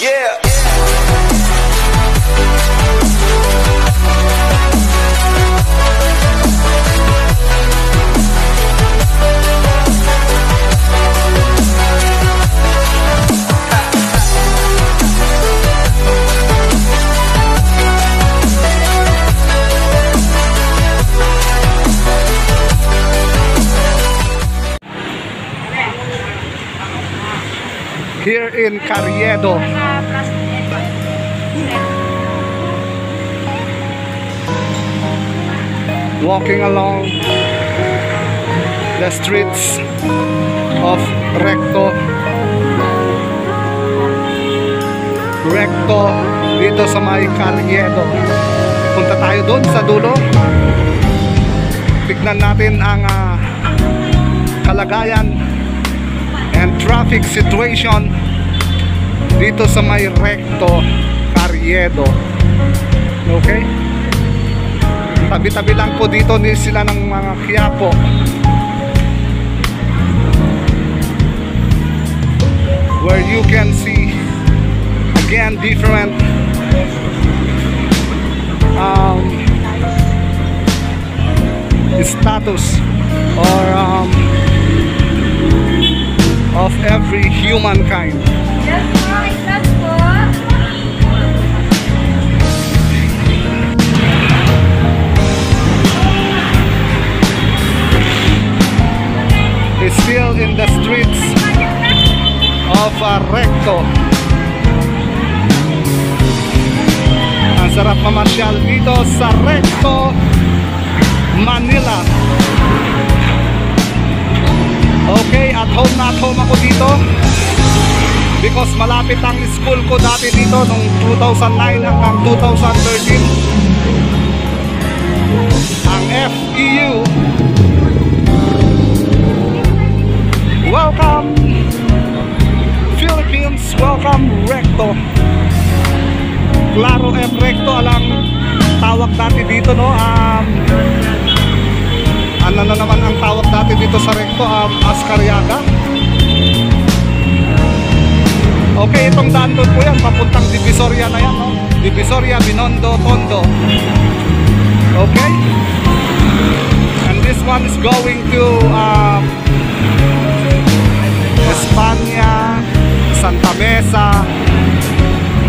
Yeah. Here in Carriedo. Walking along the streets of Recto. Recto dito sa may Carriedo. Punta tayo doon sa dulo. Tignan natin ang ah, kalagayan and traffic situation dito sa may Recto Carriedo. Okay? Tabi-tabi lang po dito ni sila ng mga Quiapo. Where you can see again different um, status or um, of every humankind. In the streets of uh, Recto. Ang sarap mamasyal dito sa Recto, Manila. Okay, at home na at home ako dito. Because malapit ang school ko dati dito nung 2009 hanggang 2013. Ang FEU Welcome Philippines, welcome Recto. Claro F Recto alang tawag dati dito no. Um, ano na naman ang tawag dati dito sa Recto? Um, Ascariaga. Okay, itong daan doon po yan, papuntang Divisoria na yan, no? Divisoria, Binondo, Tondo. Okay? And this one is going to um, Santa Mesa,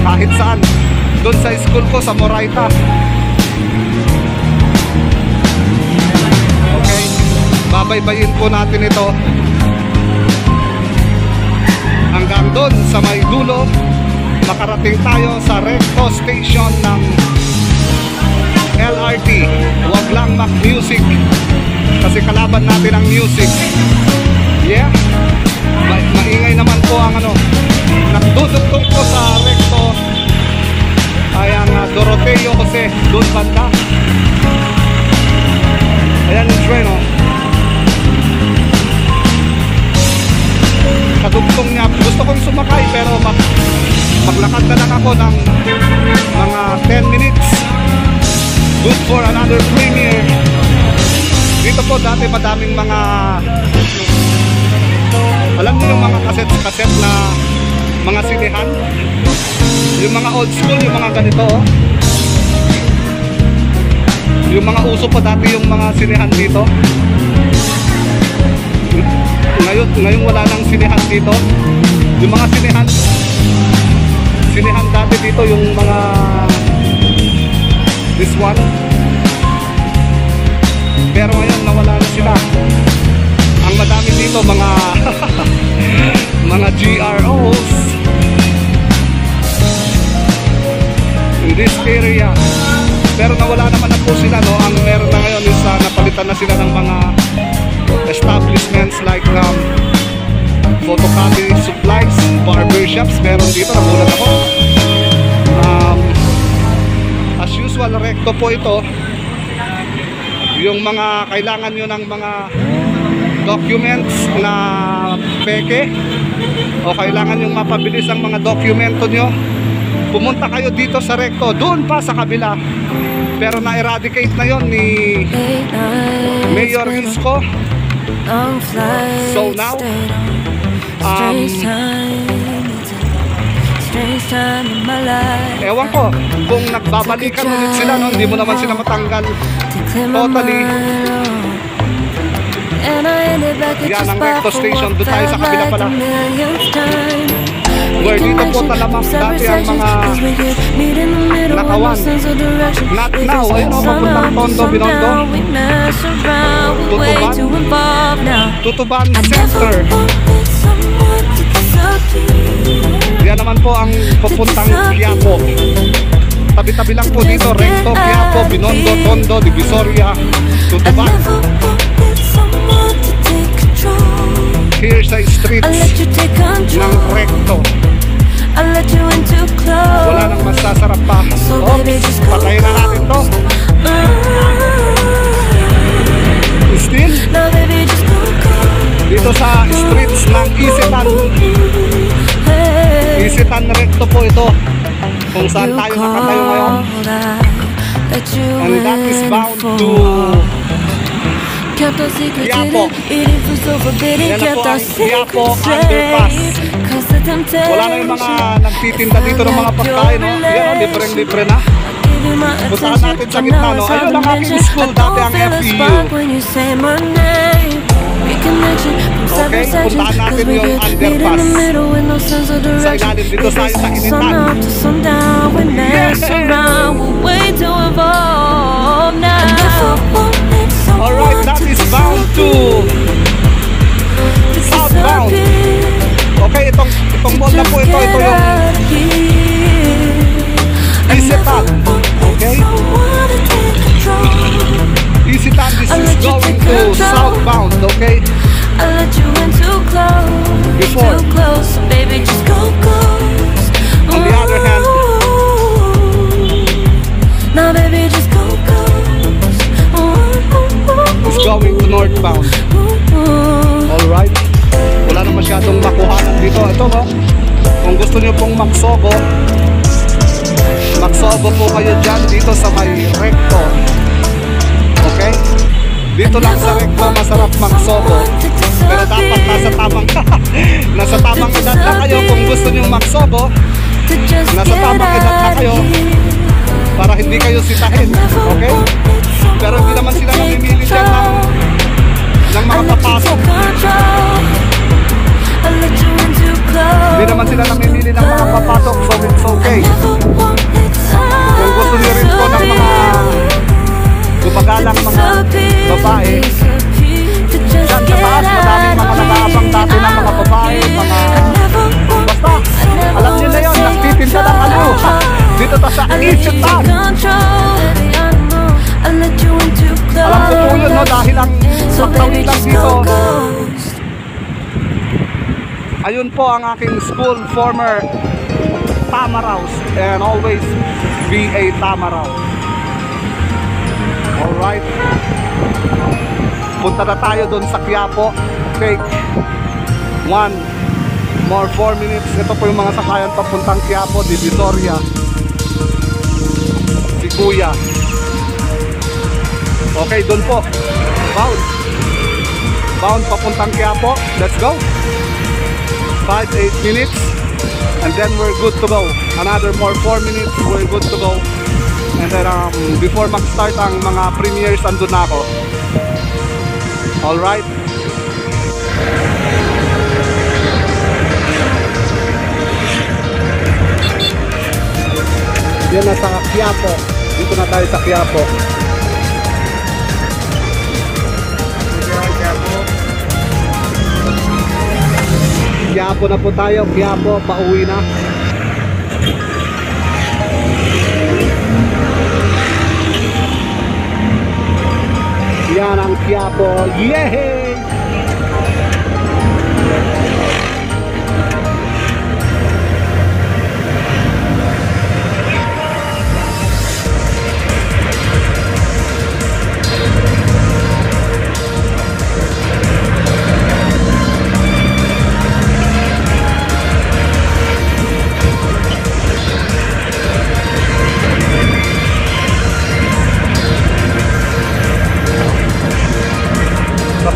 kahit saan. Doon sa school ko, sa Moraita. Okay? Babaybayin po natin ito. Hanggang doon sa may dulo, makarating tayo sa Recto Station ng LRT. Huwag lang mag-music kasi kalaban natin ang music. Yeah? Ma maingay naman po ang ano. Nagdudugtong po sa Recto ay ang uh, Doroteo Jose doon banda. Ayan yung train oh. Kadugtong niya. Gusto kong sumakay pero mag maglakad na lang ako ng mga 10 minutes. Good for another premiere. Dito po dati madaming mga alam niyo yung mga kaset-kaset na mga sinehan? Yung mga old school, yung mga ganito oh. Yung mga uso pa dati yung mga sinehan dito. Ngayon, ngayon wala nang sinehan dito. Yung mga sinehan sinehan dati dito yung mga this one. Pero ngayon nawala na sila. Madami dito mga mga GROs in this area. Pero nawala naman na po sila no. Ang meron na ngayon is uh, napalitan na sila ng mga establishments like um, photocopy supplies, barbershops. Meron dito, nagulat ako. Um, as usual, recto po ito. Yung mga kailangan nyo ng mga documents na peke o kailangan yung mapabilis ang mga dokumento nyo pumunta kayo dito sa recto doon pa sa kabila. Pero na-eradicate na yon ni Mayor Isko So now, um, strange time in my life. Ewan ko, kung nagbabalikan ulit sila, no, hindi mo naman sila matanggal. Totally. Yan ang recto station. Doon tayo sa kabila pala. Where dito po separate dati ang mga nakawan. Not now. Ayun, oh, sun papuntang Tondo, Binondo. Tutuban. Tutuban Center. Yan naman po ang papuntang Quiapo. Tabi-tabi lang po dito, Recto, Quiapo, Binondo, Tondo, Divisoria, control. Here sa streets ng. Recto. Wala nang masasarap pa. Oops, go. patayin na natin to. Still, dito sa streets ng Isitan. Isitan Recto po ito. Kung saan tayo nakatayo ngayon. And that is bound to Kept our secrets Quiapo. eating food so forbidden. Kept secrets underpass. safe. Cause the temptation. Wala na yung mga nagtitinda dito ng mga pagkain. No? Yan o, libreng-libre na. Give you my Puntahan natin sa gitna, no? Ayun ang aking school dati, ang FEU. Okay, separate sections. puntahan natin 'Cause we yung could meet in underpass. the middle with no sense of direction. ilalim dito sa- sa Sun initan. up to sundown, we mess Yeah. around. We're way too involved now. Alright, that is bound to southbound. Okay, itong, itong mall na po ito, ito yung Isitan. Okay? Isitan, this is going to southbound, okay? I let you in too close, Before. too close, baby just go close. On the other hand. now baby just go close. It's going to northbound. Alright? Wala na masyadong makuhanan dito. Ito no, kung gusto nyo pong magsogo, magsogo po kayo dyan dito sa may Dito lang sa recto masarap magsogo. Pero dapat nasa tamang nasa tamang edad na kayo kung gusto nyo magsogo Nasa tamang edad na kayo. para hindi kayo sitahin. Okay? Pero hindi naman sila namimili dyan ng, ng mga papasok. Hindi naman sila namimili dito ta sa Ichitan. Alam ko po yun, no, dahil ang pagtawid lang dito, ayun po ang aking school, former Tamaraws, and always be a Tamaraw. Alright. Punta na tayo doon sa Quiapo. Take one more 4 minutes. Ito po yung mga sakayan papuntang Quiapo, Divisoria. Si Kuya. Okay, doon po. Bound. Bound papuntang Quiapo. Let's go. 5-8 minutes. And then we're good to go. Another more 4 minutes, we're good to go. And then um, before mag-start ang mga premieres, andun na ako. Alright? Quiapo. Dito na tayo sa Quiapo. Quiapo na po tayo. Quiapo, pauwi na. Yan ang Quiapo.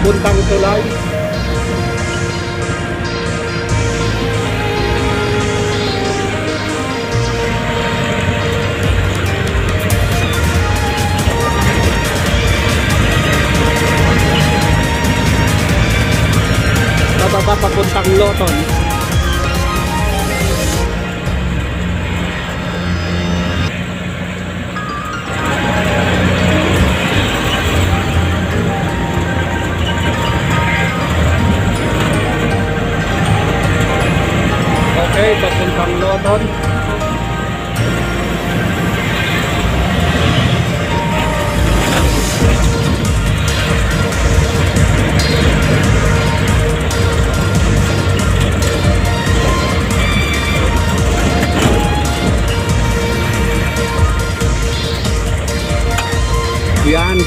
buôn tăng cơ lai Bapak-bapak pun tang lo ton.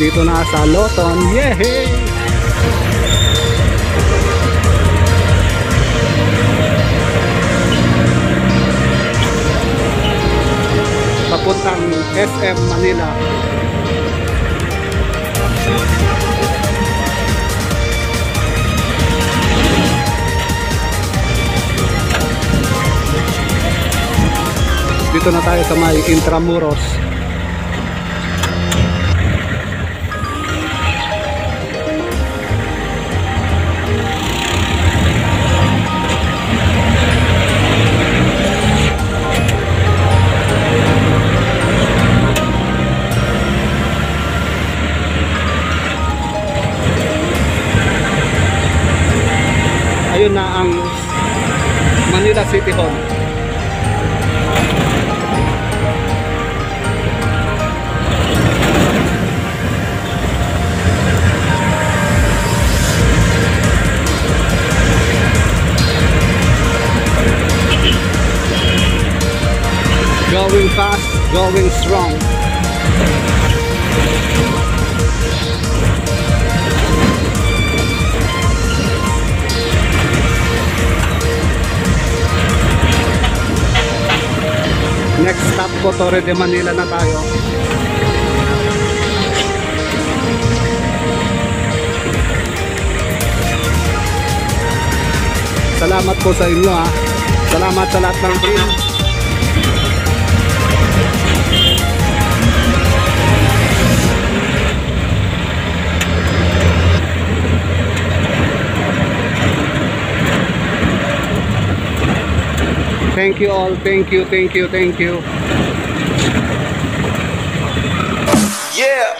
Dito na sa Loton. Yehey! Papuntang SM Manila. Dito na tayo sa may Intramuros. Going strong. Next stop ko Torre de Manila na tayo. Salamat po sa inyo ha. Salamat sa lahat ng team. Thank you all. Thank you, thank you, thank you. Yeah.